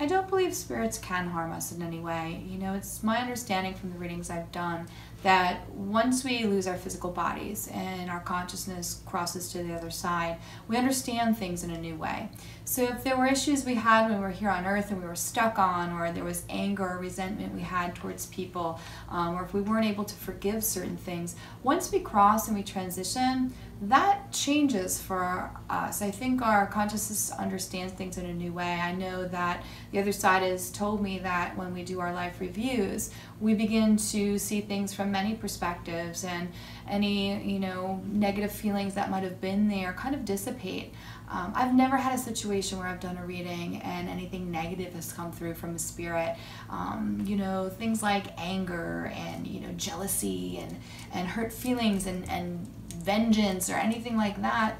I don't believe spirits can harm us in any way. You know, it's my understanding from the readings I've done that once we lose our physical bodies and our consciousness crosses to the other side, we understand things in a new way. So if there were issues we had when we were here on earth and we were stuck on, or there was anger or resentment we had towards people, um, or if we weren't able to forgive certain things, once we cross and we transition, that changes for us. I think our consciousness understands things in a new way. I know that the other side has told me that when we do our life reviews, we begin to see things from many perspectives and any, you know, negative feelings that might have been there kind of dissipate. Um, I've never had a situation where I've done a reading and anything negative has come through from a spirit. Um, you know, things like anger and, you know, jealousy and, and hurt feelings and, and vengeance or anything like that,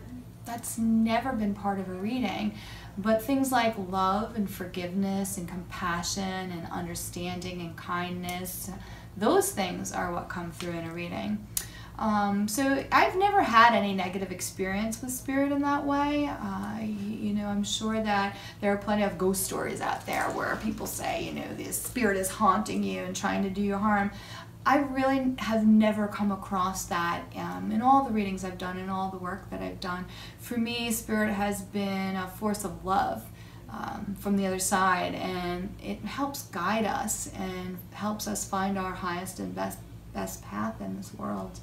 that's never been part of a reading. But things like love and forgiveness and compassion and understanding and kindness, those things are what come through in a reading. Um, so I've never had any negative experience with spirit in that way. Uh, you, know, I'm sure that there are plenty of ghost stories out there where people say, you know, the spirit is haunting you and trying to do you harm. I really have never come across that um, in all the readings I've done and all the work that I've done. For me, Spirit has been a force of love um, from the other side, and it helps guide us and helps us find our highest and best best path in this world.